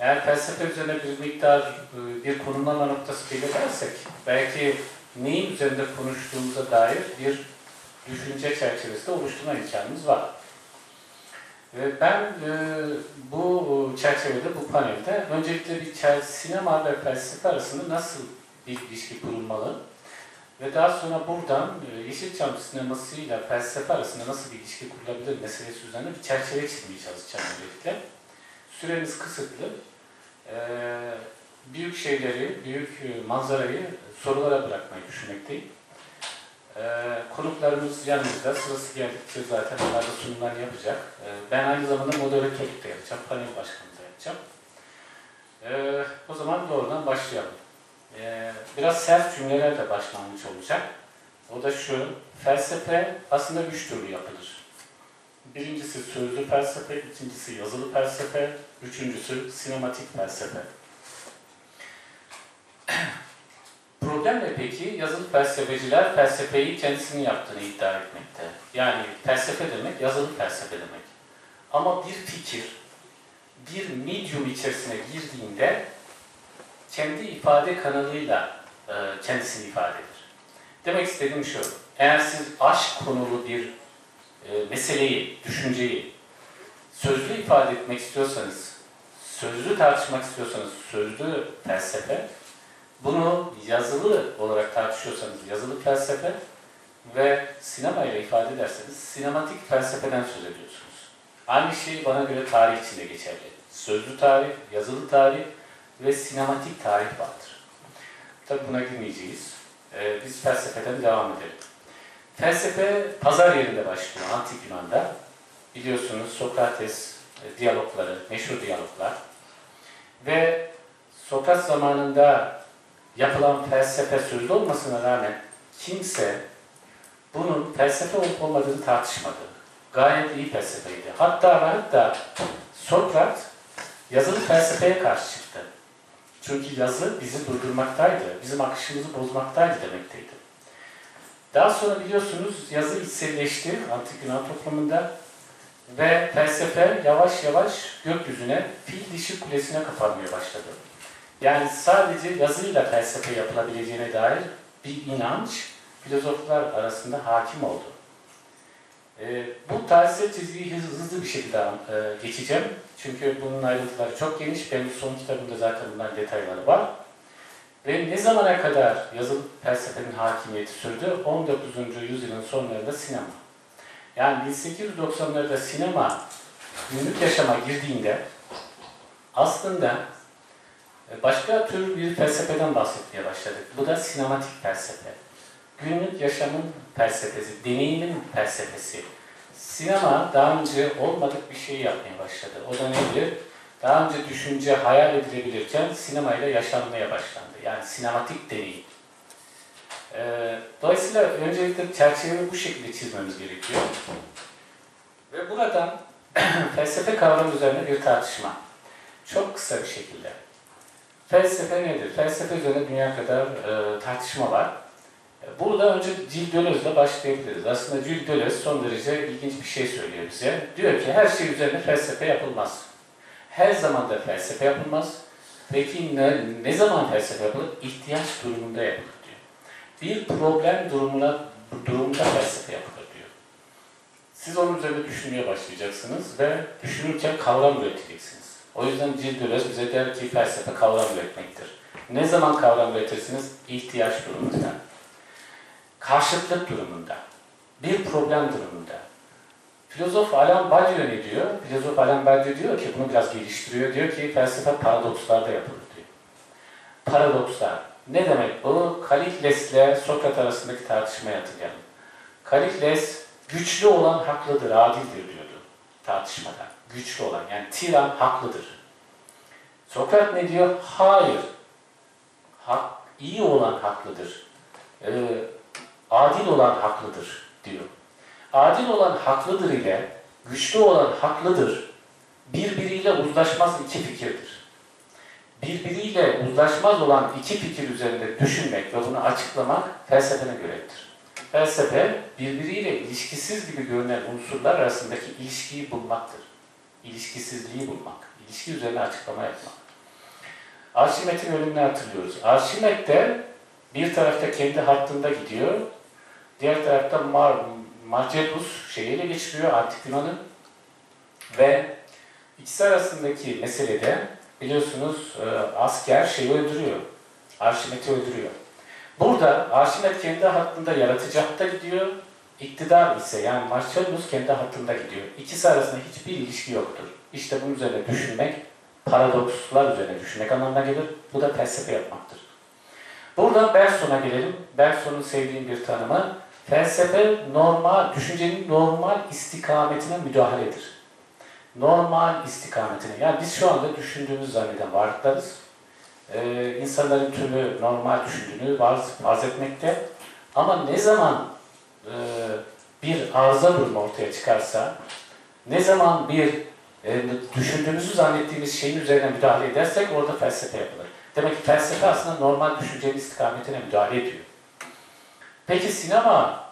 Eğer felsefe üzerine bir miktar e, bir konumlama noktası belirlersek belki neyin üzerinde konuştuğumuza dair bir düşünce çerçevesinde oluşturma imkanımız var. Ben e, bu çerçevede, bu panelde öncelikle bir sinema ve felsefe arasında nasıl bir ilişki kurulmalı ve daha sonra buradan e, Yeşilçam sinemasıyla felsefe arasında nasıl bir ilişki kurulabilir meselesi üzerine bir çerçeve çizmeye çalışacağım öncelikle. Süremiz kısıtlı. Ee, büyük şeyleri, büyük e, manzarayı sorulara bırakmayı düşünmekteyim. Ee, konuklarımız yanımızda, sırası geldikçe zaten onlar da sunumlar yapacak. Ee, ben aynı zamanda moderatörlük de yapacağım, panel başkanlığı da yapacağım. O zaman doğrudan başlayalım. Biraz sert cümlelerle başlangıç olacak. O da şu, felsefe aslında üç türlü yapılır. Birincisi sözlü felsefe, ikincisi yazılı felsefe, üçüncüsü sinematik felsefe. Problem ne peki? Yazılı felsefeciler felsefeyi kendisinin yaptığını iddia etmekte. Yani felsefe demek yazılı felsefe demek. Ama bir fikir, bir medium içerisine girdiğinde kendi ifade kanalıyla e, kendisini ifade eder. Demek istediğim şu, eğer siz aşk konulu bir e, meseleyi, düşünceyi sözlü ifade etmek istiyorsanız, sözlü tartışmak istiyorsanız sözlü felsefe, bunu yazılı olarak tartışıyorsanız yazılı felsefe ve sinema ile ifade ederseniz sinematik felsefeden söz ediyorsunuz. Aynı şey bana göre tarih içinde geçerli. Sözlü tarih, yazılı tarih ve sinematik tarih vardır. Tabi buna girmeyeceğiz. Ee, biz felsefeden devam edelim. Felsefe pazar yerinde başlıyor Antik Yunan'da. Biliyorsunuz Sokrates e, diyalogları, meşhur diyaloglar. Ve Sokrat zamanında yapılan felsefe sözlü olmasına rağmen kimse bunun felsefe olup olmadığını tartışmadı. Gayet iyi felsefeydi. Hatta ve hatta Sokrat yazılı felsefeye karşı çıktı. Çünkü yazı bizi durdurmaktaydı, bizim akışımızı bozmaktaydı demekteydi. Daha sonra biliyorsunuz yazı içselleşti Antik Yunan toplumunda ve felsefe yavaş yavaş gökyüzüne fil dişi kulesine kapanmaya başladı. Yani sadece yazıyla felsefe yapılabileceğine dair bir inanç filozoflar arasında hakim oldu. E, bu tarihsel çizgiyi hızlı bir şekilde e, geçeceğim. Çünkü bunun ayrıntıları çok geniş. Benim son kitabımda zaten bunların detayları var. Ve ne zamana kadar yazılı felsefenin hakimiyeti sürdü? 19. yüzyılın sonlarında sinema. Yani 1890'larda sinema günlük yaşama girdiğinde aslında e, başka tür bir felsefeden bahsetmeye başladık. Bu da sinematik felsefe. Günlük yaşamın felsefesi, deneyimin felsefesi. Sinema daha önce olmadık bir şey yapmaya başladı. O da nedir? Daha önce düşünce hayal edilebilirken sinemayla yaşanmaya başlandı. Yani sinematik deneyim. Ee, dolayısıyla öncelikle çerçeveyi bu şekilde çizmemiz gerekiyor. Ve buradan felsefe kavramı üzerine bir tartışma. Çok kısa bir şekilde. Felsefe nedir? Felsefe üzerine dünya kadar e, tartışma var. Burada önce Gilles Deleuze'le başlayabiliriz. Aslında Gilles Deleuze son derece ilginç bir şey söylüyor bize. Diyor ki her şey üzerine felsefe yapılmaz. Her zaman da felsefe yapılmaz. Peki ne, ne zaman felsefe yapılır? İhtiyaç durumunda yapılır. Bir problem durumuna, durumunda felsefe yapılır diyor. Siz onun üzerine düşünmeye başlayacaksınız ve düşünürken kavram üreteceksiniz. O yüzden Deleuze bize der ki felsefe kavram üretmektir. Ne zaman kavram üretirsiniz? İhtiyaç durumunda karşıtlık durumunda, bir problem durumunda. Filozof Alain Badiou ne diyor? Filozof Alain Badiou diyor ki, bunu biraz geliştiriyor, diyor ki felsefe paradokslarda yapılır diyor. Paradokslar. Ne demek bu? Kalikles ile Sokrat arasındaki tartışmayı hatırlayalım. Kalikles, güçlü olan haklıdır, adildir diyordu tartışmada. Güçlü olan, yani tiran haklıdır. Sokrat ne diyor? Hayır. Hak, iyi olan haklıdır. Ee, adil olan haklıdır diyor. Adil olan haklıdır ile güçlü olan haklıdır birbiriyle uzlaşmaz iki fikirdir. Birbiriyle uzlaşmaz olan iki fikir üzerinde düşünmek ve bunu açıklamak felsefene göredir. Felsefe birbiriyle ilişkisiz gibi görünen unsurlar arasındaki ilişkiyi bulmaktır. İlişkisizliği bulmak, ilişki üzerine açıklama yapmak. Arşimet'in ölümünü hatırlıyoruz. Arşimet de bir tarafta kendi hattında gidiyor, diğer tarafta Mar Marcellus şeyiyle geçiriyor Antik Yunan'ı ve ikisi arasındaki meselede biliyorsunuz e, asker şeyi öldürüyor, Arşimet'i öldürüyor. Burada Arşimet kendi hattında yaratıcı hatta gidiyor, iktidar ise yani Marcellus kendi hattında gidiyor. İkisi arasında hiçbir ilişki yoktur. İşte bunun üzerine düşünmek, paradokslar üzerine düşünmek anlamına gelir. Bu da felsefe yapmaktır. Buradan Berson'a gelelim. Berson'un sevdiğim bir tanımı. Felsefe normal, düşüncenin normal istikametine müdahaledir. Normal istikametine. Yani biz şu anda düşündüğümüz zanneden varlıklarız. Ee, insanların tümü normal düşündüğünü farz, farz etmekte. Ama ne zaman e, bir arıza durumu ortaya çıkarsa, ne zaman bir e, düşündüğümüzü zannettiğimiz şeyin üzerine müdahale edersek orada felsefe yapılır. Demek ki felsefe aslında normal düşüncenin istikametine müdahale ediyor. Peki sinema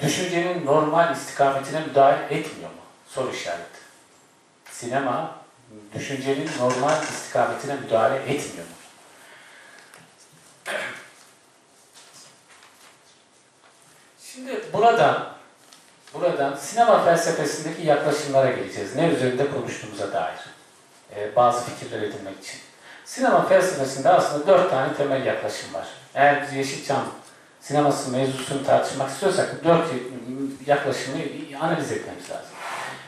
düşüncenin normal istikametine müdahale etmiyor mu? Soru işareti. Sinema düşüncenin normal istikametine müdahale etmiyor? Şimdi buradan buradan sinema felsefesindeki yaklaşımlara geleceğiz. Ne üzerinde konuştuğumuza dair. Ee, bazı fikirler edinmek için. Sinema felsefesinde aslında dört tane temel yaklaşım var. Eğer biz Yeşilçam sineması mevzusunu tartışmak istiyorsak dört yaklaşımı analiz etmemiz lazım.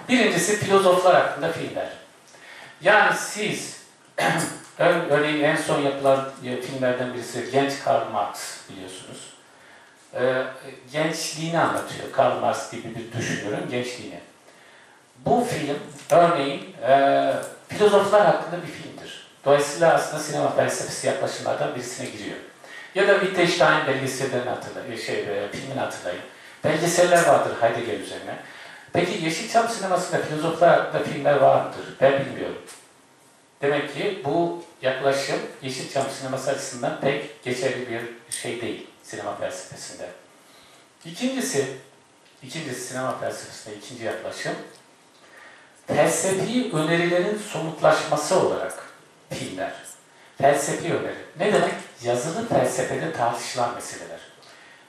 Birincisi filozoflar hakkında filmler. Yani siz örneğin en son yapılan filmlerden birisi Genç Karl Marx biliyorsunuz. Ee, gençliğini anlatıyor. Karl Marx gibi bir düşünürün gençliğini. Bu film örneğin e, filozoflar hakkında bir filmdir. Dolayısıyla aslında sinema felsefesi yaklaşımlardan birisine giriyor. Ya da Wittgenstein belgesellerini hatırlayın, şey, e, filmini hatırlayın. Belgeseller vardır Heidegger üzerine. Peki Yeşilçam sinemasında filozoflar hakkında filmler var mıdır? Ben bilmiyorum. Demek ki bu yaklaşım Yeşilçam sineması açısından pek geçerli bir şey değil sinema felsefesinde. İkincisi, ikincisi sinema felsefesinde ikinci yaklaşım, felsefi önerilerin somutlaşması olarak filmler. Felsefi öneri. Ne demek? Yazılı felsefede tartışılan meseleler.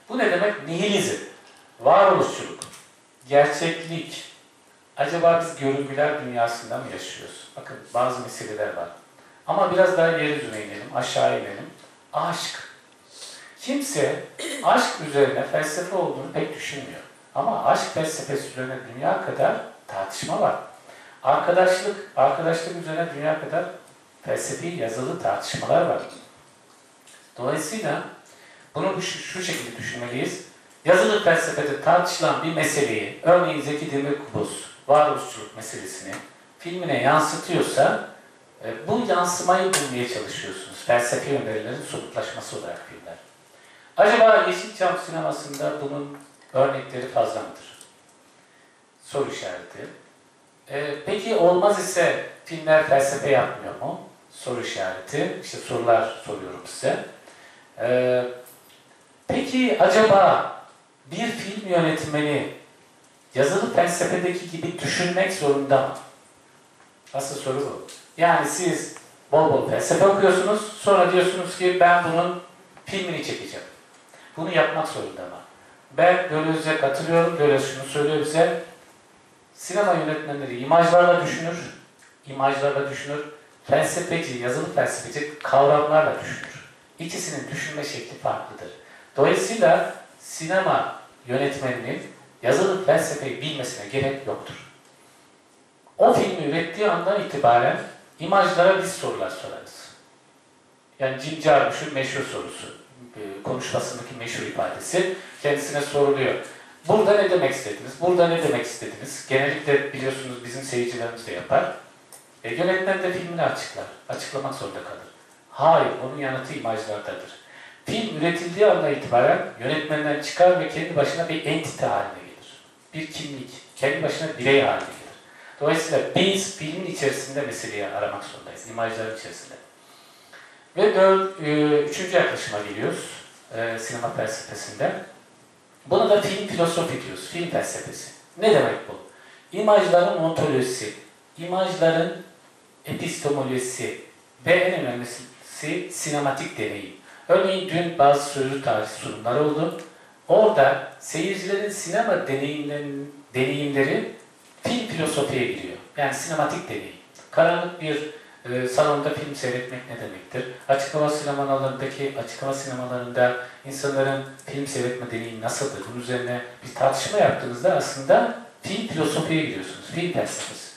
Bu ne demek? Nihilizm, varoluşçuluk, gerçeklik. Acaba biz görüngüler dünyasında mı yaşıyoruz? Bakın bazı meseleler var. Ama biraz daha yeryüzüne inelim, aşağı inelim. Aşk. Kimse aşk üzerine felsefe olduğunu pek düşünmüyor. Ama aşk felsefesi üzerine dünya kadar tartışma var. Arkadaşlık, arkadaşlık üzerine dünya kadar felsefi yazılı tartışmalar var. Dolayısıyla bunu şu, şu şekilde düşünmeliyiz. Yazılı felsefede tartışılan bir meseleyi, örneğin Zeki Demirkubuz varoluşçuluk meselesini filmine yansıtıyorsa e, bu yansımayı bulmaya çalışıyorsunuz. Felsefi önerilerin somutlaşması olarak filmler. Acaba Yeşilçam sinemasında bunun örnekleri fazla mıdır? Soru işareti. E, peki olmaz ise filmler felsefe yapmıyor mu? Soru işareti. İşte sorular soruyorum size. E, peki acaba bir film yönetmeni yazılı felsefedeki gibi düşünmek zorunda mı? Asıl soru bu. Yani siz bol bol felsefe okuyorsunuz, sonra diyorsunuz ki ben bunun filmini çekeceğim. Bunu yapmak zorunda mı? Ben Döloz'e katılıyorum. Döloz şunu söylüyor bize. Sinema yönetmenleri imajlarla düşünür, imajlarla düşünür. Felsefeci, yazılı felsefeci kavramlarla düşünür. İkisinin düşünme şekli farklıdır. Dolayısıyla sinema yönetmeninin yazılı felsefeyi bilmesine gerek yoktur. O filmi ürettiği andan itibaren imajlara biz sorular sorarız. Yani Jim Jarmusch'un meşhur sorusu, e, konuşmasındaki meşhur ifadesi kendisine soruluyor. Burada ne demek istediniz? Burada ne demek istediniz? Genellikle biliyorsunuz bizim seyircilerimiz de yapar. E, yönetmen de filmini açıklar. Açıklamak zorunda kalır. Hayır, onun yanıtı imajlardadır. Film üretildiği andan itibaren yönetmenden çıkar ve kendi başına bir entite haline gelir. Bir kimlik, kendi başına birey haline gelir. Dolayısıyla biz filmin içerisinde meseleyi aramak zorundayız, imajların içerisinde. Ve dört, e, üçüncü yaklaşıma geliyoruz e, sinema felsefesinde. Buna da film filosofi diyoruz, film felsefesi. Ne demek bu? İmajların ontolojisi, imajların epistemolojisi ve en önemlisi sinematik deneyim. Örneğin dün bazı sözlü tarih sunumları oldu. Orada seyircilerin sinema deneyimleri film filosofiye giriyor. Yani sinematik deneyim. Karanlık bir e, salonda film seyretmek ne demektir? Açık hava sinemalarındaki açık hava sinemalarında insanların film seyretme deneyimi nasıldır? Bunun üzerine bir tartışma yaptığınızda aslında film filosofiye giriyorsunuz. Film felsefesi.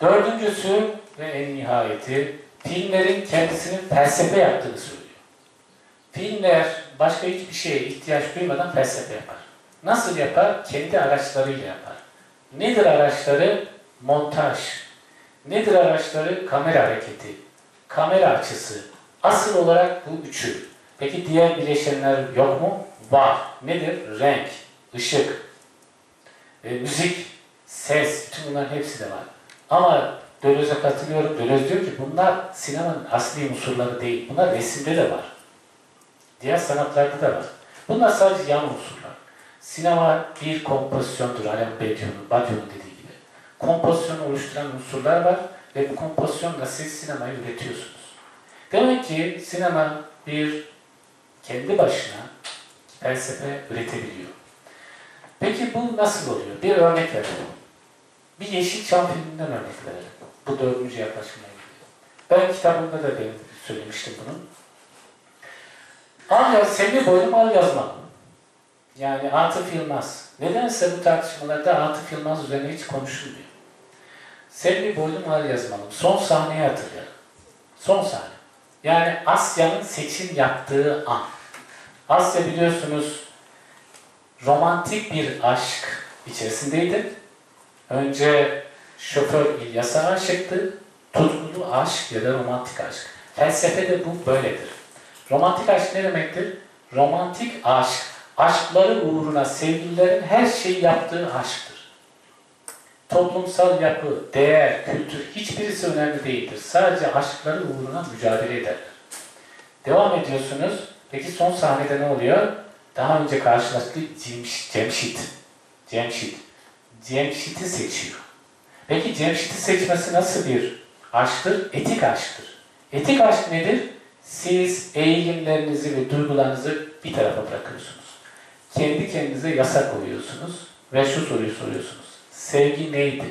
Dördüncüsü ve en nihayeti filmlerin kendisinin felsefe yaptığını söylüyor. Filmler başka hiçbir şeye ihtiyaç duymadan felsefe yapar. Nasıl yapar? Kendi araçlarıyla yapar. Nedir araçları? Montaj. Nedir araçları? Kamera hareketi, kamera açısı. Asıl olarak bu üçü. Peki diğer bileşenler yok mu? Var. Nedir? Renk, ışık, e, müzik, ses, bütün bunların hepsi de var. Ama Döloz'a katılıyorum. Dölöz diyor ki bunlar sinemanın asli unsurları değil. Bunlar resimde de var. Diğer sanatlarda da var. Bunlar sadece yan unsurlar. Sinema bir kompozisyondur. Alain Badiou'nun Badiou dediği gibi. Kompozisyonu oluşturan unsurlar var ve bu kompozisyonla siz sinemayı üretiyorsunuz. Demek ki sinema bir kendi başına felsefe üretebiliyor. Peki bu nasıl oluyor? Bir örnek verelim. Bir Yeşilçam filminden örnek verelim. Bu dördüncü yaklaşımla ilgili. Ben kitabımda da benim söylemiştim bunu. Al yaz, Semih Boylum al yazma. Yani Atıf Yılmaz. Nedense bu tartışmalarda Atıf Yılmaz üzerine hiç konuşulmuyor. Semih Boylum al yazmalım. Son sahneyi hatırlayalım. Son sahne. Yani Asya'nın seçim yaptığı an. Asya biliyorsunuz romantik bir aşk içerisindeydi. Önce şoför İlyas'a aşıktı. Tutkulu aşk ya da romantik aşk. Felsefede bu böyledir. Romantik aşk ne demektir? Romantik aşk, aşkları uğruna sevgililerin her şeyi yaptığı aşktır. Toplumsal yapı, değer, kültür hiçbirisi önemli değildir. Sadece aşkları uğruna mücadele ederler. Devam ediyorsunuz. Peki son sahnede ne oluyor? Daha önce karşılaştığı Cemşit. Cemşit. Cemşit'i seçiyor. Peki Cemşit'i seçmesi nasıl bir aşktır? Etik aşktır. Etik aşk nedir? Siz eğilimlerinizi ve duygularınızı bir tarafa bırakıyorsunuz. Kendi kendinize yasak koyuyorsunuz ve şu soruyu soruyorsunuz. Sevgi neydi?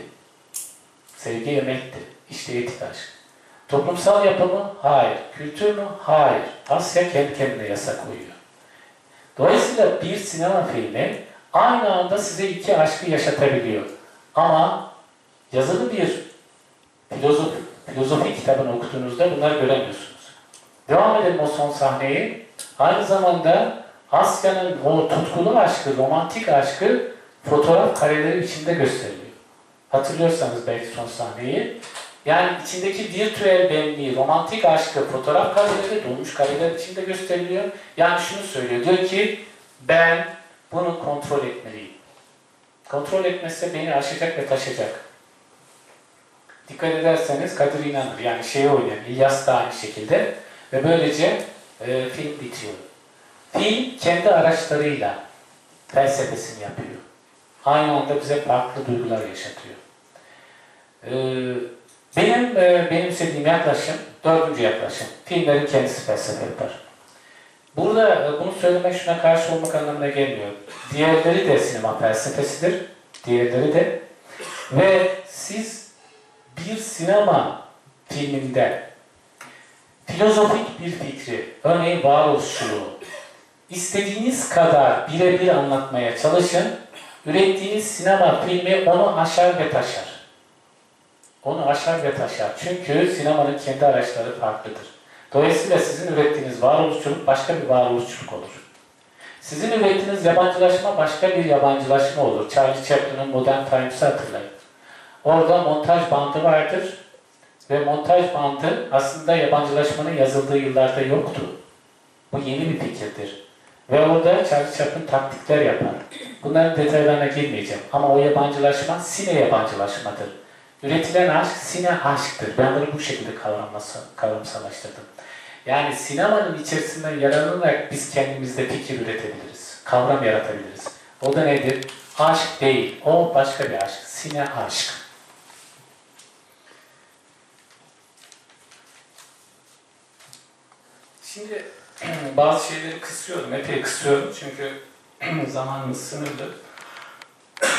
Sevgi yemekti. İşte etik aşk. Toplumsal yapı mı? Hayır. Kültür mü? Hayır. Asya kendi kendine yasak koyuyor. Dolayısıyla bir sinema filmi aynı anda size iki aşkı yaşatabiliyor. Ama yazılı bir filozof, filozofi kitabını okuduğunuzda bunları göremiyorsunuz. Devam edelim o son sahneyi. Aynı zamanda Asya'nın o tutkulu aşkı, romantik aşkı fotoğraf kareleri içinde gösteriliyor. Hatırlıyorsanız belki son sahneyi. Yani içindeki virtüel benliği, romantik aşkı fotoğraf kareleri, dolmuş kareler içinde gösteriliyor. Yani şunu söylüyor, diyor ki ben bunu kontrol etmeliyim. Kontrol etmezse beni aşacak ve taşacak. Dikkat ederseniz Kadir İnanır yani şeyi oynayan İlyas da aynı şekilde ve böylece e, film bitiyor. Film kendi araçlarıyla felsefesini yapıyor. Aynı anda bize farklı duygular yaşatıyor. Ee, benim e, benimsediğim yaklaşım, dördüncü yaklaşım. Filmlerin kendisi felsefe yapar. Burada e, bunu söylemek şuna karşı olmak anlamına gelmiyor. Diğerleri de sinema felsefesidir. Diğerleri de. Ve siz bir sinema filminde filozofik bir fikri, örneğin varoluşçuluğu, istediğiniz kadar birebir anlatmaya çalışın, ürettiğiniz sinema filmi onu aşar ve taşar. Onu aşar ve taşar. Çünkü sinemanın kendi araçları farklıdır. Dolayısıyla sizin ürettiğiniz varoluşçuluk başka bir varoluşçuluk olur. Sizin ürettiğiniz yabancılaşma başka bir yabancılaşma olur. Charlie Chaplin'in Modern Times'ı hatırlayın. Orada montaj bandı vardır ve montaj bandı aslında yabancılaşmanın yazıldığı yıllarda yoktu. Bu yeni bir fikirdir. Ve orada Charlie Chaplin taktikler yapar. Bunların detaylarına girmeyeceğim. Ama o yabancılaşma sine yabancılaşmadır. Üretilen aşk sine aşktır. Ben bunu bu şekilde kavramsallaştırdım. Yani sinemanın içerisinde yararlanarak biz kendimizde fikir üretebiliriz. Kavram yaratabiliriz. O da nedir? Aşk değil. O başka bir aşk. Sine aşk. Şimdi bazı şeyleri kısıyorum, epey kısıyorum çünkü zamanımız sınırlı.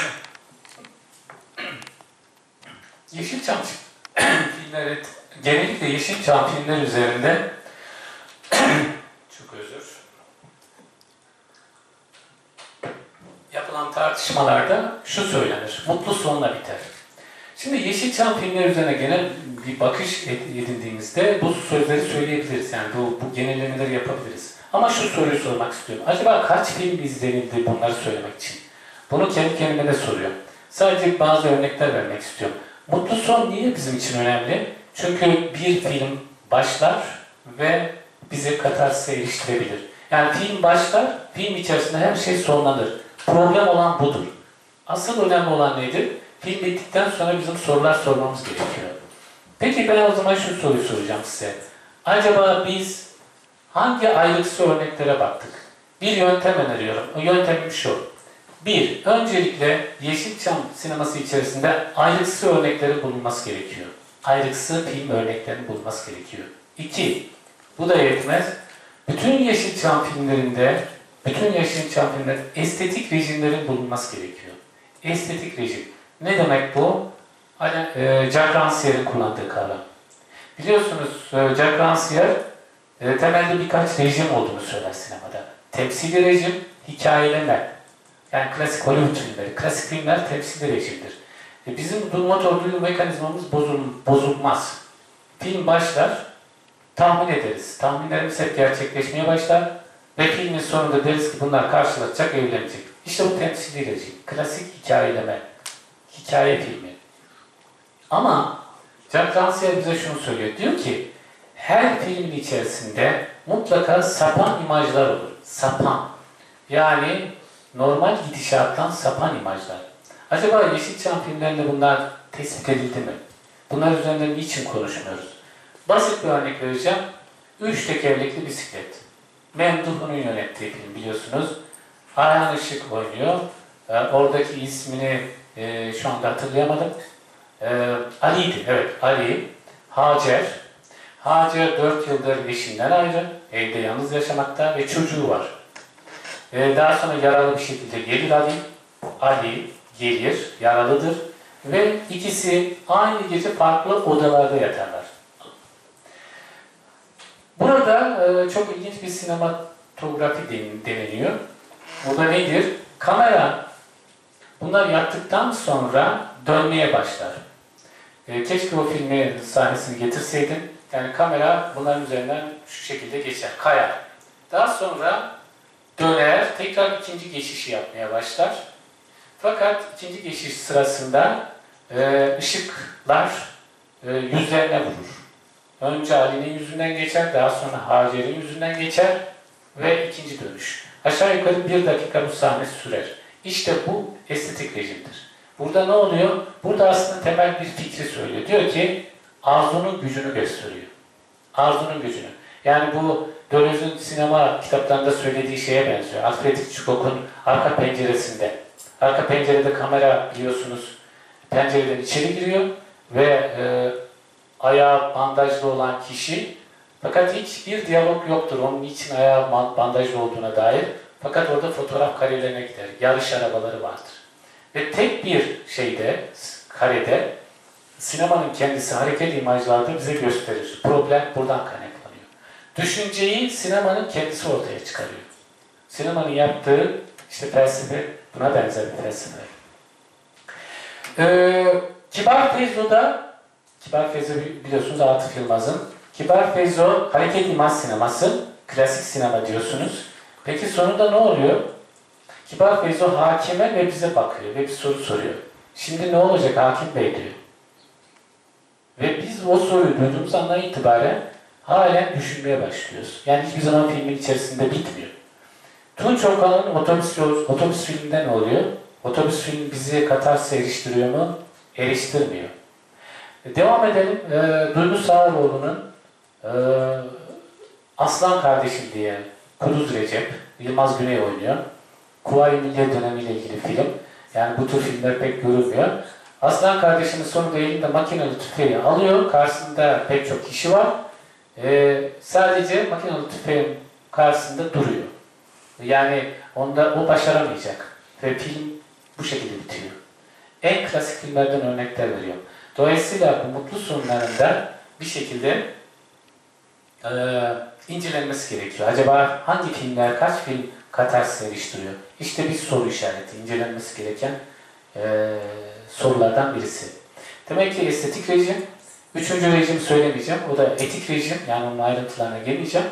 Yeşilçam filmleri, genellikle Yeşilçam filmler üzerinde çok özür yapılan tartışmalarda şu söylenir, mutlu sonla biter. Şimdi Yeşilçam filmleri üzerine genel bir bakış edindiğimizde bu sözleri söyleyebiliriz. Yani bu, bu genellemeleri yapabiliriz. Ama şu soruyu sormak istiyorum. Acaba kaç film izlenildi bunları söylemek için? Bunu kendi kendime de soruyorum. Sadece bazı örnekler vermek istiyorum. Mutlu son niye bizim için önemli? Çünkü bir film başlar ve bize katarsa eriştirebilir. Yani film başlar, film içerisinde her şey sonlanır. Problem olan budur. Asıl önemli olan nedir? Film bittikten sonra bizim sorular sormamız gerekiyor. Peki ben o zaman şu soruyu soracağım size. Acaba biz hangi ayrıksı örneklere baktık? Bir yöntem öneriyorum. O yöntemim şu. Bir, öncelikle Yeşilçam sineması içerisinde ayrıksı örnekleri bulunması gerekiyor. Ayrıksı film örneklerinin bulunması gerekiyor. İki, bu da yetmez. Bütün Yeşilçam filmlerinde, bütün Yeşilçam filmlerinde estetik rejimlerin bulunması gerekiyor. Estetik rejim. Ne demek bu? Hani e, Jack Rancière'in kullandığı kavram. Biliyorsunuz e, Jack Rancière e, temelde birkaç rejim olduğunu söyler sinemada. Temsili rejim, hikayeleme. Yani klasik Hollywood filmleri, klasik filmler temsili rejimdir. E, bizim durma torpili mekanizmamız bozul, bozulmaz. Film başlar, tahmin ederiz. Tahminlerimiz hep gerçekleşmeye başlar ve filmin sonunda deriz ki bunlar karşılaşacak, evlenecek. İşte bu temsili rejim, klasik hikayeleme, hikaye filmi. Ama Jack Rancière bize şunu söylüyor. Diyor ki her filmin içerisinde mutlaka sapan imajlar olur. Sapan. Yani normal gidişattan sapan imajlar. Acaba Yeşilçam filmlerinde bunlar tespit edildi mi? Bunlar üzerinde niçin konuşmuyoruz? Basit bir örnek vereceğim. Üç tekerlekli bisiklet. Memduh'un yönettiği film biliyorsunuz. Ayhan Işık oynuyor. Ee, oradaki ismini e, şu anda hatırlayamadım. Ee, Ali'ydi, evet Ali. Hacer. Hacer dört yıldır eşinden ayrı, evde yalnız yaşamakta ve çocuğu var. Ee, daha sonra yaralı bir şekilde gelir Ali. Ali gelir, yaralıdır ve ikisi aynı gece farklı odalarda yatarlar. Burada e, çok ilginç bir sinematografi deniliyor. Burada nedir? Kamera bunlar yattıktan sonra dönmeye başlar. E, keşke o filmi sahnesini getirseydim. Yani kamera bunların üzerinden şu şekilde geçer, kayar. Daha sonra döner, tekrar ikinci geçişi yapmaya başlar. Fakat ikinci geçiş sırasında e, ışıklar e, yüzlerine vurur. Önce Ali'nin yüzünden geçer, daha sonra Hacer'in yüzünden geçer ve ikinci dönüş. Aşağı yukarı bir dakika bu sahne sürer. İşte bu estetik rejimdir. Burada ne oluyor? Burada aslında temel bir fikri söylüyor. Diyor ki arzunun gücünü gösteriyor. Arzunun gücünü. Yani bu Deleuze'ün sinema kitaplarında söylediği şeye benziyor. Alfred Hitchcock'un arka penceresinde. Arka pencerede kamera biliyorsunuz pencereden içeri giriyor ve e, ayağı bandajlı olan kişi fakat hiçbir diyalog yoktur. Onun için ayağı bandajlı olduğuna dair. Fakat orada fotoğraf karelerine gider. Yarış arabaları vardır. Ve tek bir şeyde, karede sinemanın kendisi hareket imajlarda bize gösterir. Problem buradan kaynaklanıyor. Düşünceyi sinemanın kendisi ortaya çıkarıyor. Sinemanın yaptığı işte felsefe buna benzer bir felsefe. Ee, Kibar Feyzo'da Kibar Feyzo biliyorsunuz Atıf Yılmaz'ın Kibar Feyzo hareket imaj sineması klasik sinema diyorsunuz. Peki sonunda ne oluyor? Kibar Feyzo hakime ve bize bakıyor ve bir soru soruyor. Şimdi ne olacak hakim bey diyor. Ve biz o soruyu duyduğumuz andan itibaren halen düşünmeye başlıyoruz. Yani hiçbir zaman filmin içerisinde bitmiyor. Tunç Okan'ın otobüs, otobüs filminde ne oluyor? Otobüs film bizi katarsa eriştiriyor mu? Eriştirmiyor. Devam edelim. E, Duygu Sağaroğlu'nun e, Aslan Kardeşim diye Kuduz Recep, Yılmaz Güney oynuyor. Kuvayi Milliye dönemiyle ilgili film. Yani bu tür filmler pek görülmüyor. Aslan kardeşinin sonunda elinde makineli tüfeği alıyor. Karşısında pek çok kişi var. e, sadece makinalı tüfeğin karşısında duruyor. Yani onda o başaramayacak. Ve film bu şekilde bitiyor. En klasik filmlerden örnekler veriyorum. Dolayısıyla bu mutlu sonlarında bir şekilde e, incelenmesi gerekiyor. Acaba hangi filmler, kaç film katarsis eriştiriyor? İşte bir soru işareti, incelenmesi gereken e, sorulardan birisi. Demek ki estetik rejim, üçüncü rejim söylemeyeceğim. O da etik rejim, yani onun ayrıntılarına gelmeyeceğim.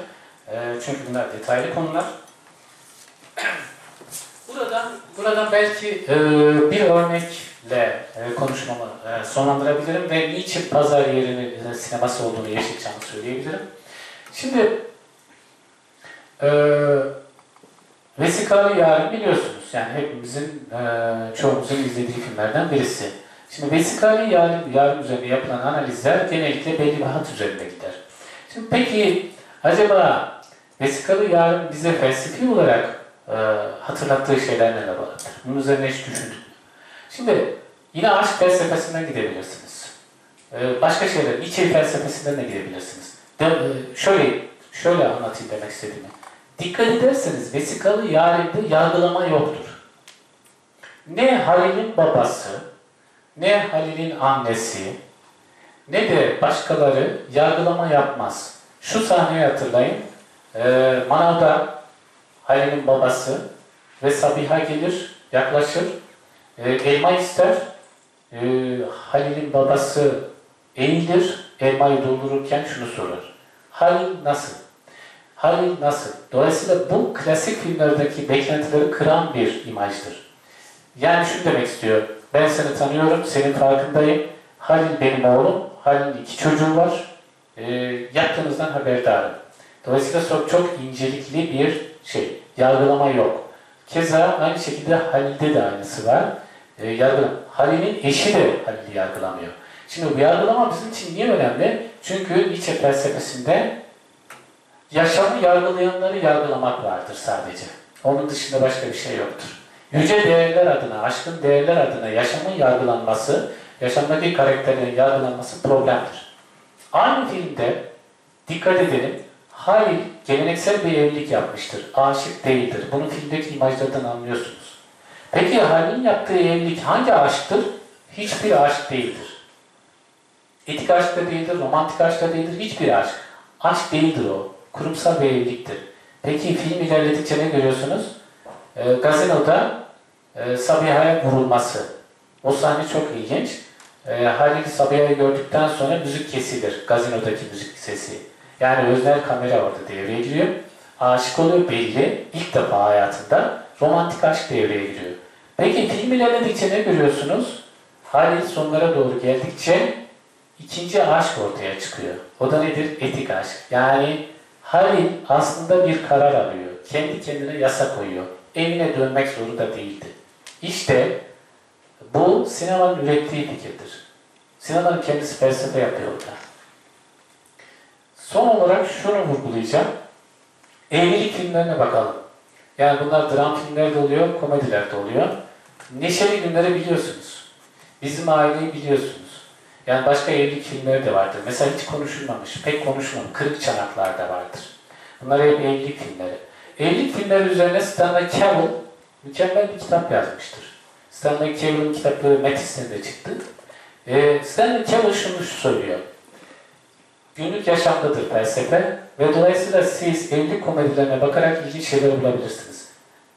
E, çünkü bunlar detaylı konular. Buradan, buradan belki e, bir örnekle e, konuşmamı e, sonlandırabilirim ve niçin pazar yerinin e, sineması olduğunu Yeşilçam'ı söyleyebilirim. Şimdi e, Vesikalı Yarın biliyorsunuz. Yani hepimizin, e, çoğumuzun izlediği filmlerden birisi. Şimdi Vesikalı Yarın, yarın üzerine yapılan analizler genellikle belli bir hat üzerinde gider. Şimdi peki acaba Vesikalı Yarın bize felsefi olarak e, hatırlattığı şeyler neler vardır? Bunun üzerine hiç düşündük mü? Şimdi yine aşk felsefesinden gidebilirsiniz. E, başka şeyler, içeri felsefesinden de gidebilirsiniz. De, e, şöyle, şöyle anlatayım demek istediğimi. Dikkat ederseniz vesikalı yarinde yargılama yoktur. Ne Halil'in babası, ne Halil'in annesi, ne de başkaları yargılama yapmaz. Şu sahneyi hatırlayın. Ee, manavda Halil'in babası ve Sabiha gelir, yaklaşır. Ee, elma ister. Ee, Halil'in babası eğilir, elmayı doldururken şunu sorar. Halil nasıl? Halil nasıl? Dolayısıyla bu klasik filmlerdeki beklentileri kıran bir imajdır. Yani şunu demek istiyor. Ben seni tanıyorum, senin farkındayım. Halil benim oğlum. Halil'in iki çocuğu var. E, yaptığınızdan haberdarım. Dolayısıyla çok, çok incelikli bir şey. Yargılama yok. Keza aynı şekilde Halil'de de aynısı var. E, yargılama. Halil'in eşi de Halil'i yargılamıyor. Şimdi bu yargılama bizim için niye önemli? Çünkü Nietzsche felsefesinde yaşamı yargılayanları yargılamak vardır sadece. Onun dışında başka bir şey yoktur. Yüce değerler adına, aşkın değerler adına yaşamın yargılanması, yaşamdaki karakterlerin yargılanması problemdir. Aynı filmde dikkat edelim, Halil geleneksel bir evlilik yapmıştır. Aşık değildir. Bunu filmdeki imajlardan anlıyorsunuz. Peki Halil'in yaptığı evlilik hangi aşktır? Hiçbir aşk değildir. Etik aşk da değildir, romantik aşk da değildir, hiçbir aşk. Aşk değildir o. Kurumsal bir evliliktir. Peki film ilerledikçe ne görüyorsunuz? E, gazinoda e, Sabiha'ya vurulması. O sahne çok ilginç. E, Halil Sabiha'yı gördükten sonra müzik kesilir. Gazinodaki müzik sesi. Yani öznel kamera orada devreye giriyor. Aşık oluyor belli. İlk defa hayatında romantik aşk devreye giriyor. Peki film ilerledikçe ne görüyorsunuz? Halil sonlara doğru geldikçe ikinci aşk ortaya çıkıyor. O da nedir? Etik aşk. Yani Halil aslında bir karar alıyor. Kendi kendine yasa koyuyor. Evine dönmek zorunda değildi. İşte bu sinemanın ürettiği fikirdir. Sinemanın kendisi felsefe yapıyor orada. Son olarak şunu vurgulayacağım. Evlilik filmlerine bakalım. Yani bunlar dram filmleri de oluyor, komediler de oluyor. Neşeli günleri biliyorsunuz. Bizim aileyi biliyorsunuz. Yani başka evlilik filmleri de vardır. Mesela hiç konuşulmamış, pek konuşulmamış. Kırık Çanaklar da vardır. Bunlar hep evlilik filmleri. Evlilik filmleri üzerine Stanley Cavell mükemmel bir kitap yazmıştır. Stanley Cavell'ın kitabı Metis'te de çıktı. Ee, Stanley Cavell şunu söylüyor. Günlük yaşamdadır felsefe ve dolayısıyla siz evlilik komedilerine bakarak ilginç şeyler bulabilirsiniz.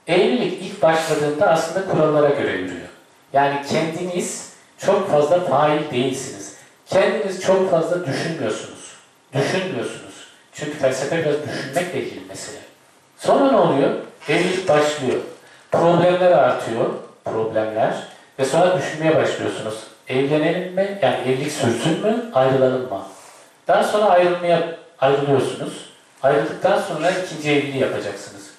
Evlilik ilk başladığında aslında kurallara göre yürüyor. Yani kendiniz çok fazla fail değilsiniz. Kendiniz çok fazla düşünmüyorsunuz. Düşünmüyorsunuz. Çünkü felsefe biraz düşünmekle ilgili mesele. Sonra ne oluyor? Evlilik başlıyor. Problemler artıyor. Problemler. Ve sonra düşünmeye başlıyorsunuz. Evlenelim mi? Yani evlilik sürsün mü? Ayrılalım mı? Daha sonra ayrılmaya ayrılıyorsunuz. Ayrıldıktan sonra ikinci evliliği yapacaksınız.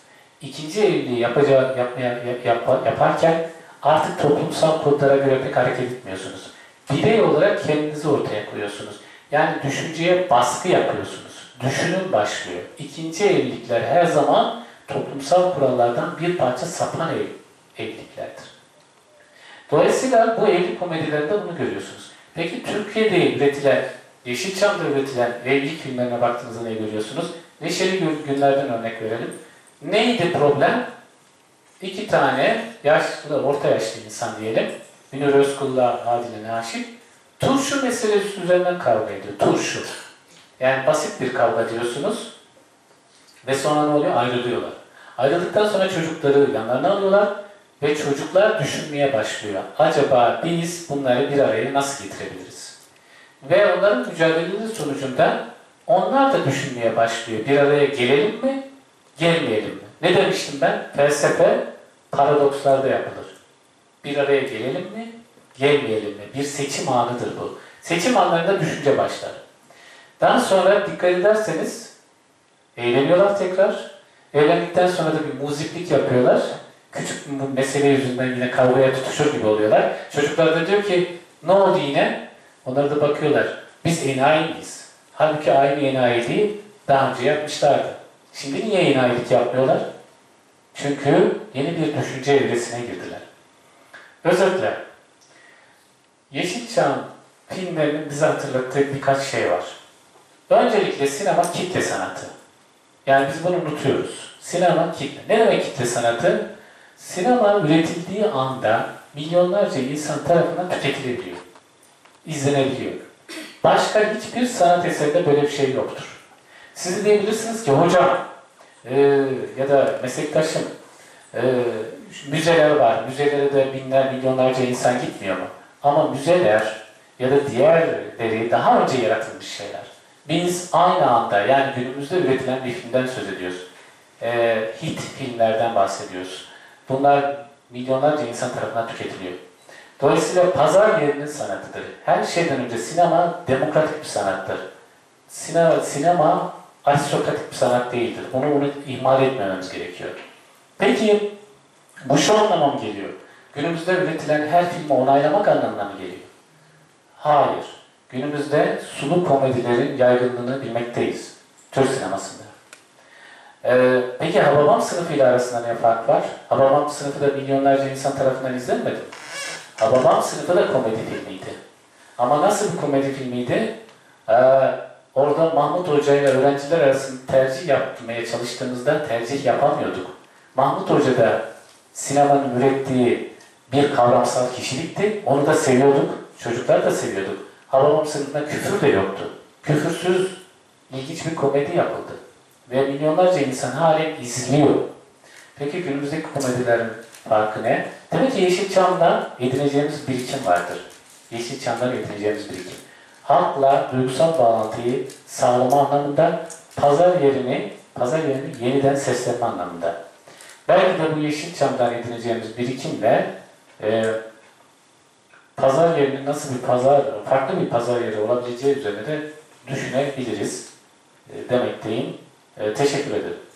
İkinci evliliği yapacağı, yapmaya, yap, yap, yaparken artık toplumsal kodlara göre pek hareket etmiyorsunuz. Birey olarak kendinizi ortaya koyuyorsunuz. Yani düşünceye baskı yapıyorsunuz. Düşünün başlıyor. İkinci evlilikler her zaman toplumsal kurallardan bir parça sapan ev, evliliklerdir. Dolayısıyla bu evlilik komedilerinde bunu görüyorsunuz. Peki Türkiye'de üretilen Yeşilçam'da üretilen evlilik filmlerine baktığınızda ne görüyorsunuz? Neşeli günlerden örnek verelim. Neydi problem? İki tane yaşlı, orta yaşlı insan diyelim. Münir Özkul'la Adile Naşit. Turşu meselesi üzerinden kavga ediyor. Turşu. Yani basit bir kavga diyorsunuz. Ve sonra ne oluyor? Ayrılıyorlar. Ayrıldıktan sonra çocukları yanlarına alıyorlar ve çocuklar düşünmeye başlıyor. Acaba biz bunları bir araya nasıl getirebiliriz? Ve onların mücadeleleri sonucunda onlar da düşünmeye başlıyor. Bir araya gelelim mi, gelmeyelim mi? Ne demiştim ben? Felsefe paradokslarda yapılır. Bir araya gelelim mi, gelmeyelim mi? Bir seçim anıdır bu. Seçim anlarında düşünce başlar. Daha sonra dikkat ederseniz eğleniyorlar tekrar. Evlendikten sonra da bir muziplik yapıyorlar. Küçük bir mesele yüzünden yine kavgaya tutuşur gibi oluyorlar. Çocuklar da diyor ki ne oldu yine? Onlar da bakıyorlar. Biz enayi miyiz? Halbuki aynı enayi daha önce yapmışlardı. Şimdi niye enayilik yapmıyorlar? Çünkü yeni bir düşünce evresine girdiler. Özetle, Yeşilçam filmlerinin bize hatırlattığı birkaç şey var. Öncelikle sinema kitle sanatı. Yani biz bunu unutuyoruz. Sinema kitle. Ne demek kitle sanatı? Sinema üretildiği anda milyonlarca insan tarafından tüketilebiliyor. İzlenebiliyor. Başka hiçbir sanat eserinde böyle bir şey yoktur. Siz diyebilirsiniz ki hocam e, ya da meslektaşım e, müzeler var. Müzelere de binler, milyonlarca insan gitmiyor mu? Ama müzeler ya da diğerleri daha önce yaratılmış şeyler. Biz aynı anda yani günümüzde üretilen bir filmden söz ediyoruz. E, hit filmlerden bahsediyoruz. Bunlar milyonlarca insan tarafından tüketiliyor. Dolayısıyla pazar yerinin sanatıdır. Her şeyden önce sinema demokratik bir sanattır. Sinema, sinema aristokratik bir sanat değildir. Bunu, bunu ihmal etmememiz gerekiyor. Peki bu şu anlama mı geliyor? Günümüzde üretilen her filmi onaylamak anlamına mı geliyor? Hayır. Günümüzde sulu komedilerin yaygınlığını bilmekteyiz. Türk sinemasında. Ee, peki Hababam sınıfı ile arasında ne fark var? Hababam sınıfı da milyonlarca insan tarafından izlenmedi. Hababam sınıfı da komedi filmiydi. Ama nasıl bir komedi filmiydi? Ee, orada Mahmut Hoca ile öğrenciler arasında tercih yapmaya çalıştığımızda tercih yapamıyorduk. Mahmut Hoca da sinemanın ürettiği bir kavramsal kişilikti. Onu da seviyorduk. Çocuklar da seviyorduk. Hababam sınıfında küfür de yoktu. Küfürsüz ilginç bir komedi yapıldı. Ve milyonlarca insan halen izliyor. Peki günümüzdeki komedilerin farkı ne? Demek ki Yeşilçam'dan edineceğimiz birikim vardır. Yeşilçam'dan edineceğimiz birikim. Halkla duygusal bağlantıyı sağlama anlamında, pazar yerini, pazar yerini yeniden seslenme anlamında. Belki de bu Yeşilçam'dan edineceğimiz birikimle e, pazar yerinin nasıl bir pazar, farklı bir pazar yeri olabileceği üzerine de düşünebiliriz e, demekteyim. E, teşekkür ederim.